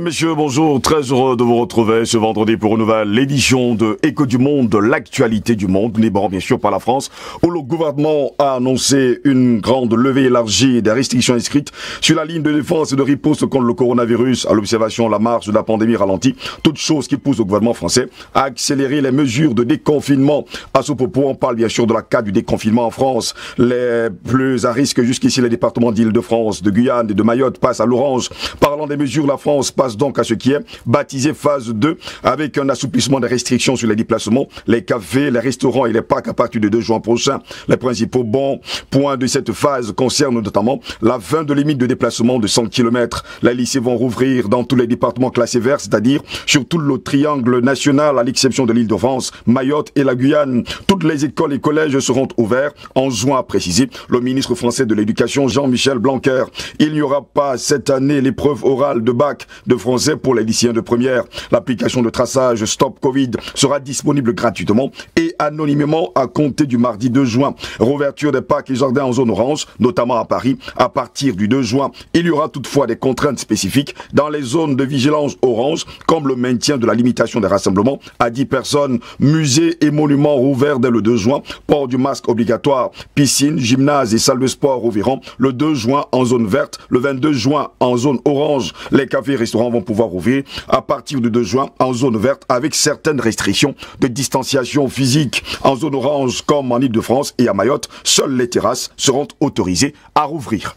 Messieurs, bonjour. Très heureux de vous retrouver ce vendredi pour une nouvelle édition de Écho du Monde, de l'actualité du monde, libre bien sûr par la France, où le gouvernement a annoncé une grande levée élargie des restrictions inscrites sur la ligne de défense et de riposte contre le coronavirus à l'observation la marche de la pandémie ralentie. Toute chose qui pousse le gouvernement français à accélérer les mesures de déconfinement. À ce propos, on parle bien sûr de la cas du déconfinement en France. Les plus à risque jusqu'ici, les départements d'Île-de-France, de Guyane et de Mayotte passent à l'orange. Parlant des mesures, la France passe donc à ce qui est baptisé phase 2 avec un assouplissement des restrictions sur les déplacements, les cafés, les restaurants et les parcs à partir du 2 juin prochain. Les principaux bons points de cette phase concernent notamment la fin de limite de déplacement de 100 km. Les lycées vont rouvrir dans tous les départements classés verts, c'est-à-dire sur tout le triangle national à l'exception de l'île de France, Mayotte et la Guyane. Toutes les écoles et collèges seront ouverts en juin, a précisé le ministre français de l'Éducation Jean-Michel Blanquer. Il n'y aura pas cette année l'épreuve orale de bac de français pour les lycéens de première. L'application de traçage Stop Covid sera disponible gratuitement et anonymement à compter du mardi 2 juin. Rouverture des parcs et jardins en zone orange, notamment à Paris, à partir du 2 juin. Il y aura toutefois des contraintes spécifiques dans les zones de vigilance orange, comme le maintien de la limitation des rassemblements à 10 personnes, musées et monuments rouverts dès le 2 juin, port du masque obligatoire, piscine, gymnase et salle de sport ouvrant le 2 juin en zone verte, le 22 juin en zone orange. Les cafés restaurants vont pouvoir ouvrir à partir du 2 juin en zone verte avec certaines restrictions de distanciation physique. En zone orange comme en Ile-de-France et à Mayotte, seules les terrasses seront autorisées à rouvrir.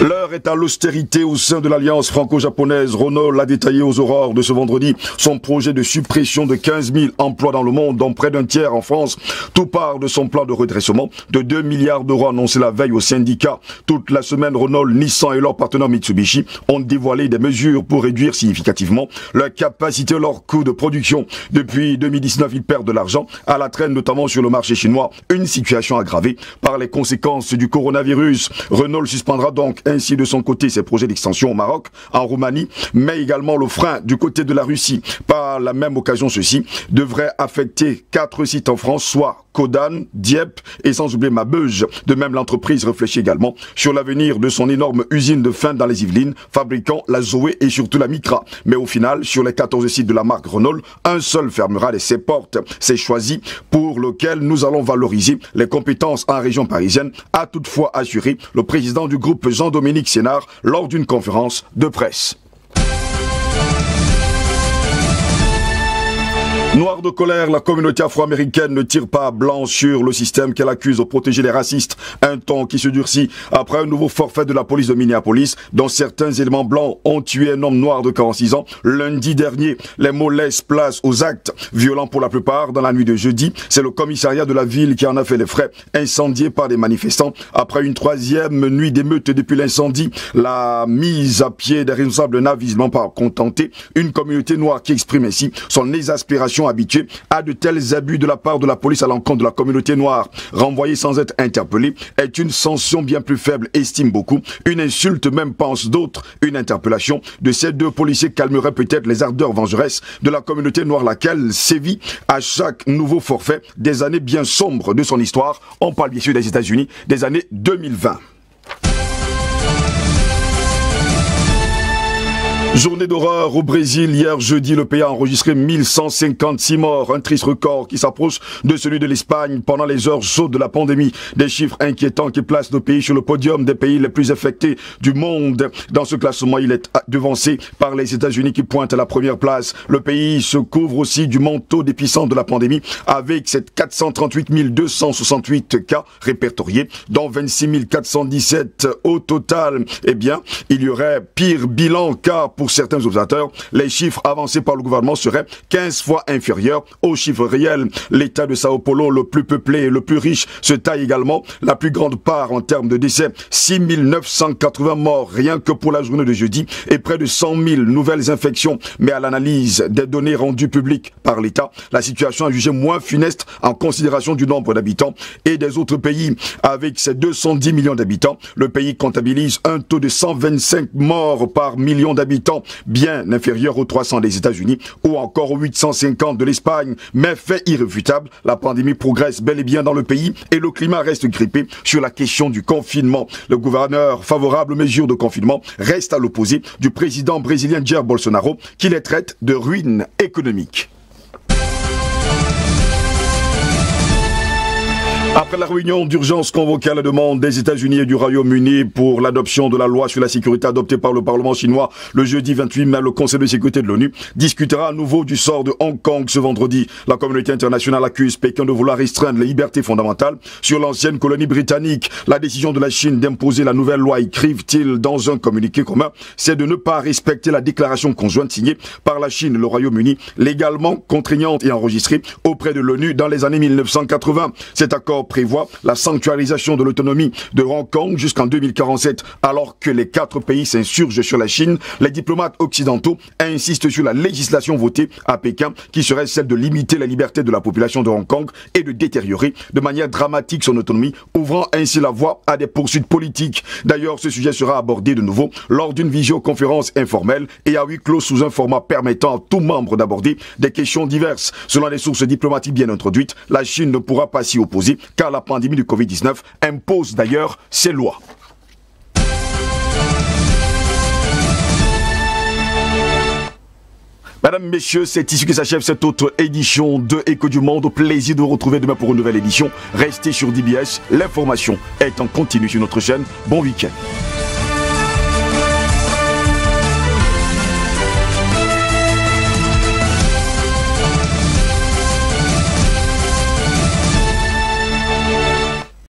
L'heure est à l'austérité au sein de l'alliance franco-japonaise. Renault l'a détaillé aux aurores de ce vendredi. Son projet de suppression de 15 000 emplois dans le monde, dont près d'un tiers en France. Tout part de son plan de redressement de 2 milliards d'euros annoncé la veille au syndicat. Toute la semaine, Renault, Nissan et leur partenaire Mitsubishi ont dévoilé des mesures pour réduire significativement leur capacité, leur coût de production. Depuis 2019, ils perdent de l'argent à la traîne, notamment sur le marché chinois. Une situation aggravée par les conséquences du coronavirus. Renault suspendra donc ainsi de son côté ses projets d'extension au Maroc, en Roumanie, mais également le frein du côté de la Russie. Par la même occasion, ceci devrait affecter quatre sites en France, soit Codan, Dieppe et sans oublier Maubeuge. De même, l'entreprise réfléchit également sur l'avenir de son énorme usine de fin dans les Yvelines, fabriquant la Zoé et surtout la Micra. Mais au final, sur les 14 sites de la marque Renault, un seul fermera les ses portes. C'est choisi pour lequel nous allons valoriser les compétences en région parisienne, a toutefois assuré le président du groupe Jean-Dominique Sénard lors d'une conférence de presse. Noir de colère, la communauté afro-américaine ne tire pas blanc sur le système qu'elle accuse de protéger les racistes. Un ton qui se durcit après un nouveau forfait de la police de Minneapolis, dont certains éléments blancs ont tué un homme noir de 46 ans lundi dernier. Les mots laissent place aux actes violents pour la plupart dans la nuit de jeudi. C'est le commissariat de la ville qui en a fait les frais, incendié par des manifestants après une troisième nuit d'émeute depuis l'incendie. La mise à pied des responsables n'a visiblement pas contenté une communauté noire qui exprime ainsi son exaspération habitués à de tels abus de la part de la police à l'encontre de la communauté noire. Renvoyer sans être interpellé est une sanction bien plus faible, estime beaucoup. Une insulte même pense d'autres. Une interpellation de ces deux policiers calmerait peut-être les ardeurs vengeresses de la communauté noire laquelle sévit à chaque nouveau forfait des années bien sombres de son histoire. On parle bien sûr des États-Unis des années 2020. Journée d'horreur au Brésil. Hier jeudi, le pays a enregistré 1156 morts. Un triste record qui s'approche de celui de l'Espagne pendant les heures chaudes de la pandémie. Des chiffres inquiétants qui placent nos pays sur le podium des pays les plus affectés du monde. Dans ce classement, il est devancé par les États-Unis qui pointent à la première place. Le pays se couvre aussi du manteau d'épicentre de la pandémie avec cette 438 268 cas répertoriés, dont 26 417 au total. Eh bien, il y aurait pire bilan car pour certains observateurs, les chiffres avancés par le gouvernement seraient 15 fois inférieurs aux chiffres réels. L'État de Sao Paulo, le plus peuplé et le plus riche, se taille également la plus grande part en termes de décès. 6 980 morts rien que pour la journée de jeudi et près de 100 000 nouvelles infections. Mais à l'analyse des données rendues publiques par l'État, la situation est jugée moins funeste en considération du nombre d'habitants et des autres pays. Avec ses 210 millions d'habitants, le pays comptabilise un taux de 125 morts par million d'habitants bien inférieur aux 300 des États-Unis ou encore aux 850 de l'Espagne. Mais fait irréfutable, la pandémie progresse bel et bien dans le pays et le climat reste grippé sur la question du confinement. Le gouverneur favorable aux mesures de confinement reste à l'opposé du président brésilien Jair Bolsonaro qui les traite de ruine économique. Après la réunion d'urgence convoquée à la demande des États-Unis et du Royaume-Uni pour l'adoption de la loi sur la sécurité adoptée par le Parlement chinois le jeudi 28 mai, le Conseil de sécurité de l'ONU discutera à nouveau du sort de Hong Kong ce vendredi. La communauté internationale accuse Pékin de vouloir restreindre les libertés fondamentales sur l'ancienne colonie britannique. La décision de la Chine d'imposer la nouvelle loi, écrivent-ils dans un communiqué commun, c'est de ne pas respecter la déclaration conjointe signée par la Chine et le Royaume-Uni, légalement contraignante et enregistrée auprès de l'ONU dans les années 1980. Cet accord prévoit la sanctuarisation de l'autonomie de Hong Kong jusqu'en 2047, alors que les quatre pays s'insurgent sur la Chine. Les diplomates occidentaux insistent sur la législation votée à Pékin, qui serait celle de limiter la liberté de la population de Hong Kong et de détériorer de manière dramatique son autonomie, ouvrant ainsi la voie à des poursuites politiques. D'ailleurs, ce sujet sera abordé de nouveau lors d'une visioconférence informelle et à huis clos sous un format permettant à tout membre d'aborder des questions diverses. Selon les sources diplomatiques bien introduites, la Chine ne pourra pas s'y opposer car la pandémie du Covid-19 impose d'ailleurs ses lois. Mesdames, Messieurs, c'est ici que s'achève cette autre édition de Écho du Monde. Plaisir de vous retrouver demain pour une nouvelle édition. Restez sur DBS. L'information est en continu sur notre chaîne. Bon week-end.